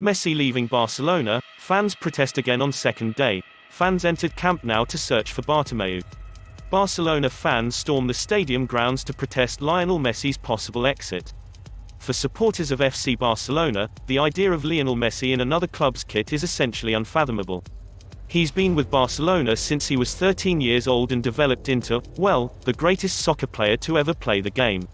Messi leaving Barcelona, fans protest again on second day. Fans entered Camp Nou to search for Bartomeu. Barcelona fans storm the stadium grounds to protest Lionel Messi's possible exit. For supporters of FC Barcelona, the idea of Lionel Messi in another club's kit is essentially unfathomable. He's been with Barcelona since he was 13 years old and developed into, well, the greatest soccer player to ever play the game.